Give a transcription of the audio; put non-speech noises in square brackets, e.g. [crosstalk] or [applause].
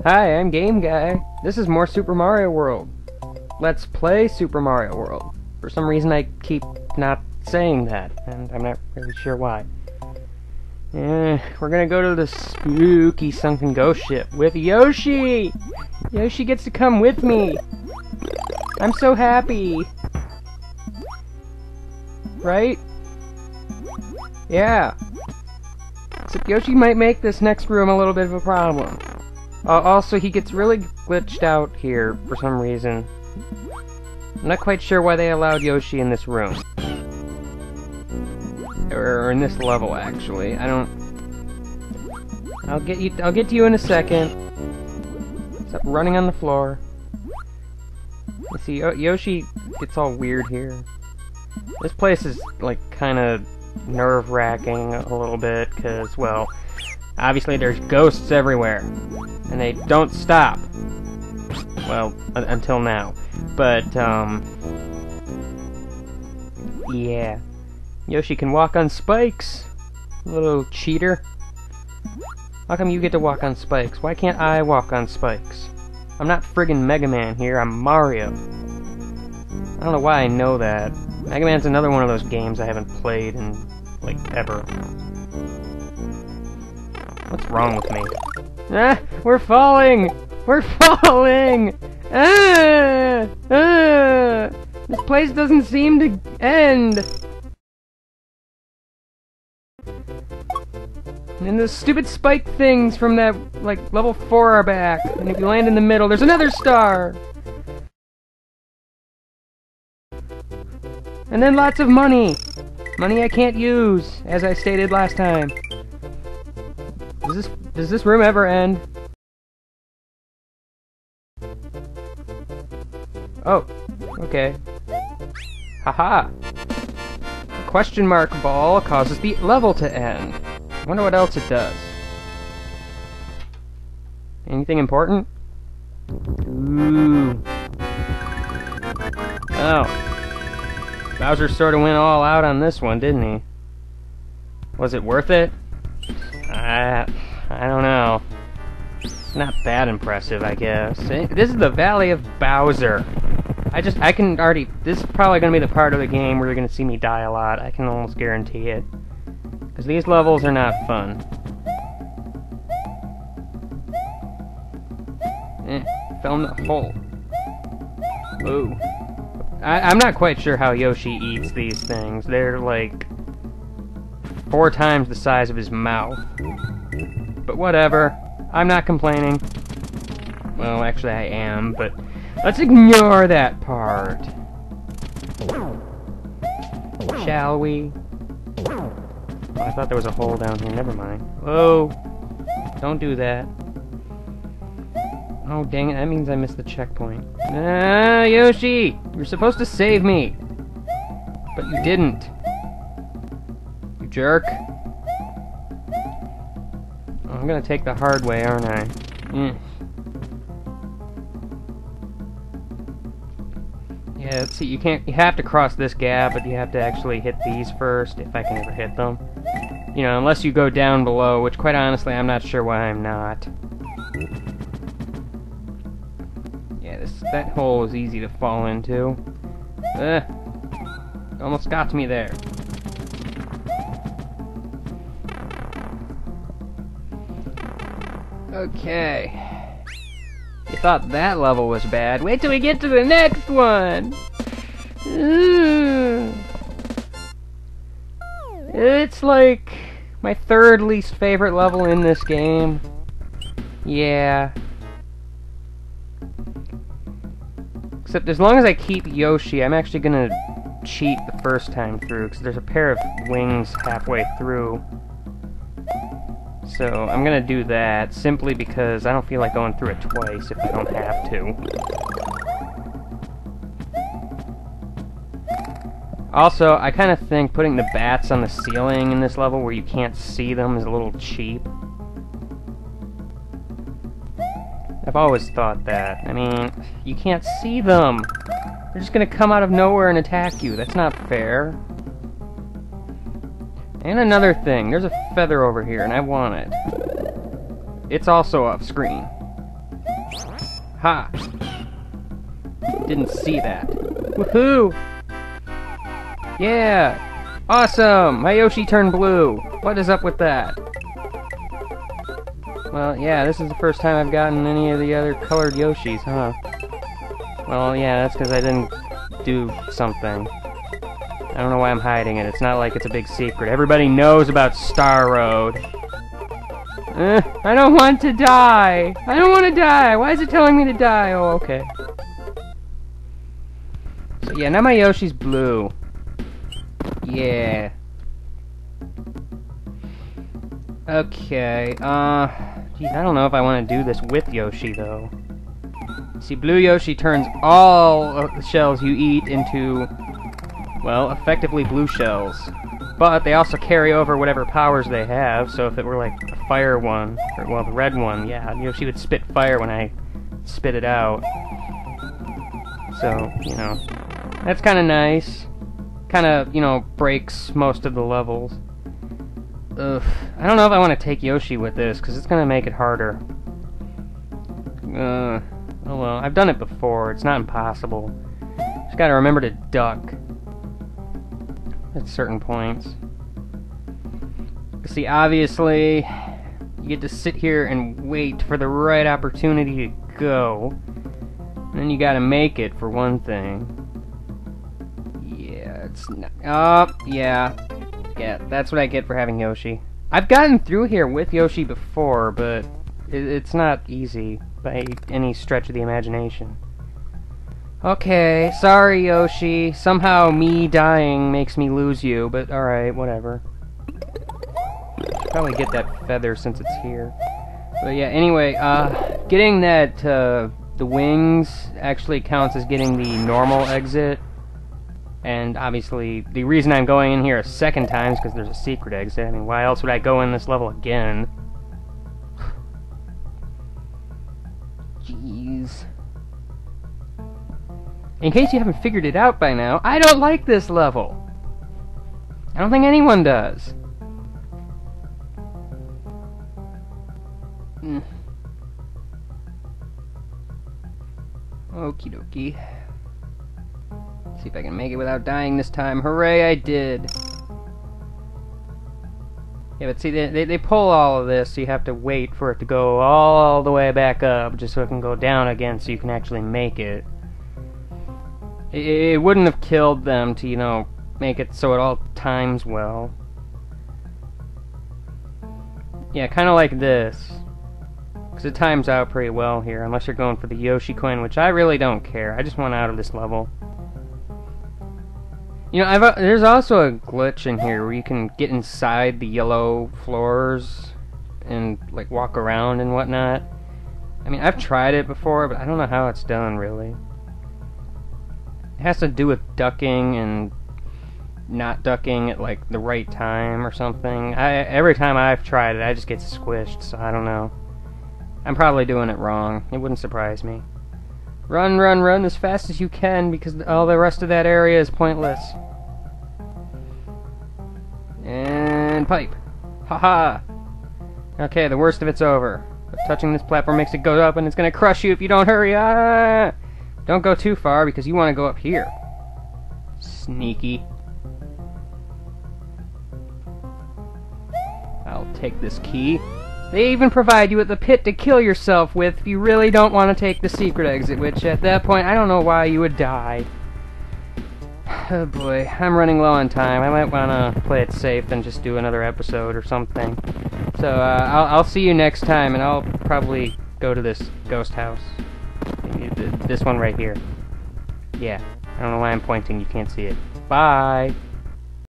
Hi, I'm Game Guy. This is more Super Mario World. Let's play Super Mario World. For some reason I keep not saying that, and I'm not really sure why. Eh, we're gonna go to the spooky sunken ghost ship with Yoshi! Yoshi gets to come with me! I'm so happy! Right? Yeah. Except Yoshi might make this next room a little bit of a problem. Uh, also, he gets really glitched out here for some reason. I'm not quite sure why they allowed Yoshi in this room. Or in this level, actually. I don't... I'll get you- I'll get to you in a second. Stop running on the floor. You see, Yoshi gets all weird here. This place is, like, kinda nerve-wracking a little bit, because, well, obviously there's ghosts everywhere. And they don't stop. Well, until now. But, um... Yeah. Yoshi can walk on spikes! Little cheater. How come you get to walk on spikes? Why can't I walk on spikes? I'm not friggin' Mega Man here, I'm Mario. I don't know why I know that. Mega Man's another one of those games I haven't played in, like, ever. What's wrong with me? Ah! We're falling! We're [laughs] falling! Ah! Ah! This place doesn't seem to end! And the stupid spike things from that, like, level 4 are back. And if you land in the middle, there's another star! And then lots of money! Money I can't use, as I stated last time. Does this, room ever end? Oh, okay. Haha! The question mark ball causes the level to end. I wonder what else it does. Anything important? Ooh. Oh. Bowser sort of went all out on this one, didn't he? Was it worth it? I, I don't know. Not that impressive, I guess. Eh, this is the Valley of Bowser. I just, I can already, this is probably going to be the part of the game where you're going to see me die a lot. I can almost guarantee it. Because these levels are not fun. Eh, fell in the hole. Ooh. I, I'm not quite sure how Yoshi eats these things. They're like four times the size of his mouth. But whatever. I'm not complaining. Well, actually I am, but let's ignore that part. Shall we? Oh, I thought there was a hole down here. Never mind. Whoa! Don't do that. Oh, dang it. That means I missed the checkpoint. Ah, Yoshi! You're supposed to save me! But you didn't. You jerk. I'm gonna take the hard way, aren't I? Mm. Yeah, let's see. You can't. You have to cross this gap, but you have to actually hit these first, if I can ever hit them. You know, unless you go down below, which, quite honestly, I'm not sure why I'm not. Yeah, this, that hole is easy to fall into. Ugh. Almost got me there. Okay. You thought that level was bad. Wait till we get to the next one! Hmm. It's like my third least favorite level in this game. Yeah. Except as long as I keep Yoshi, I'm actually gonna cheat the first time through, because there's a pair of wings halfway through. So I'm gonna do that, simply because I don't feel like going through it twice if I don't have to. Also, I kind of think putting the bats on the ceiling in this level where you can't see them is a little cheap. I've always thought that. I mean, you can't see them. They're just gonna come out of nowhere and attack you. That's not fair. And another thing, there's a feather over here, and I want it. It's also off screen. Ha! Didn't see that. Woohoo! Yeah! Awesome! My Yoshi turned blue! What is up with that? Well, yeah, this is the first time I've gotten any of the other colored Yoshis, huh? Well, yeah, that's because I didn't do something. I don't know why I'm hiding it. It's not like it's a big secret. Everybody knows about Star Road. Uh, I don't want to die! I don't want to die! Why is it telling me to die? Oh, okay. So yeah, now my Yoshi's blue. Yeah. Okay, uh... Geez, I don't know if I want to do this with Yoshi, though. See, Blue Yoshi turns all of the shells you eat into, well, effectively blue shells. But they also carry over whatever powers they have, so if it were like a fire one, or well, the red one, yeah, Yoshi would spit fire when I spit it out. So, you know, that's kind of nice. Kind of, you know, breaks most of the levels. Ugh. I don't know if I want to take Yoshi with this, because it's going to make it harder. Uh, oh well, I've done it before. It's not impossible. Just gotta remember to duck at certain points. See, obviously, you get to sit here and wait for the right opportunity to go. And then you gotta make it, for one thing. Yeah, it's not... Oh, yeah. Yeah, that's what I get for having Yoshi. I've gotten through here with Yoshi before, but it's not easy by any stretch of the imagination. Okay, sorry Yoshi. Somehow me dying makes me lose you, but alright, whatever. Probably get that feather since it's here. But yeah, anyway, uh, getting that, uh, the wings actually counts as getting the normal exit. And obviously, the reason I'm going in here a second time is because there's a secret exit. I mean, why else would I go in this level again? In case you haven't figured it out by now, I don't like this level. I don't think anyone does. Mm. Okie dokie. See if I can make it without dying this time. Hooray, I did! Yeah, but see, they, they, they, pull all of this, so you have to wait for it to go all the way back up, just so it can go down again, so you can actually make it. It, it wouldn't have killed them to, you know, make it so it all times well. Yeah, kind of like this. Because it times out pretty well here, unless you're going for the Yoshi coin, which I really don't care. I just want out of this level. You know, I've, uh, there's also a glitch in here where you can get inside the yellow floors and, like, walk around and whatnot. I mean, I've tried it before, but I don't know how it's done, really. Has to do with ducking and not ducking at, like, the right time or something. I, every time I've tried it, I just get squished, so I don't know. I'm probably doing it wrong. It wouldn't surprise me. Run, run, run as fast as you can because all the rest of that area is pointless. And pipe. Haha. -ha. Okay, the worst of it's over. Touching this platform makes it go up and it's gonna crush you if you don't hurry. Ah! Don't go too far because you want to go up here. Sneaky. I'll take this key. They even provide you with a pit to kill yourself with if you really don't want to take the secret exit, which at that point, I don't know why you would die. [sighs] Oh boy, I'm running low on time. I might want to play it safe and just do another episode or something. So, uh, I'll, I'll see you next time, and I'll probably go to this ghost house. This one right here. Yeah, I don't know why I'm pointing, you can't see it. Bye!